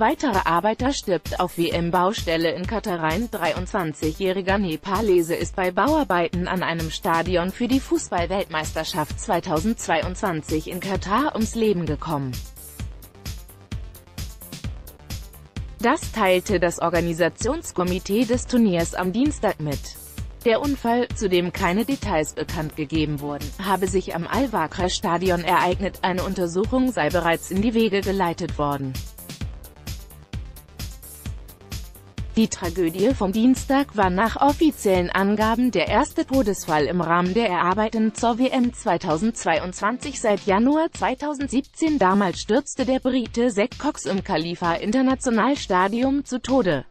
Weiterer Arbeiter stirbt auf WM-Baustelle in Katar. Ein 23-jähriger Nepalese ist bei Bauarbeiten an einem Stadion für die Fußball-Weltmeisterschaft 2022 in Katar ums Leben gekommen. Das teilte das Organisationskomitee des Turniers am Dienstag mit. Der Unfall, zu dem keine Details bekannt gegeben wurden, habe sich am Al-Wakra-Stadion ereignet, eine Untersuchung sei bereits in die Wege geleitet worden. Die Tragödie vom Dienstag war nach offiziellen Angaben der erste Todesfall im Rahmen der Erarbeiten zur WM 2022 seit Januar 2017. Damals stürzte der Brite Zack Cox im Khalifa International Stadium zu Tode.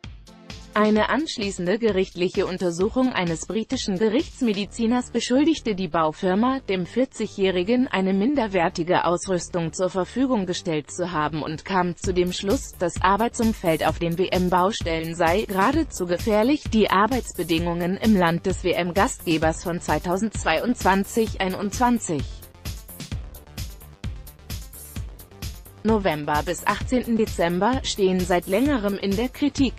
Eine anschließende gerichtliche Untersuchung eines britischen Gerichtsmediziners beschuldigte die Baufirma, dem 40-Jährigen eine minderwertige Ausrüstung zur Verfügung gestellt zu haben und kam zu dem Schluss, das Arbeitsumfeld auf den WM-Baustellen sei geradezu gefährlich. Die Arbeitsbedingungen im Land des WM-Gastgebers von 2022-21 November bis 18. Dezember stehen seit längerem in der Kritik.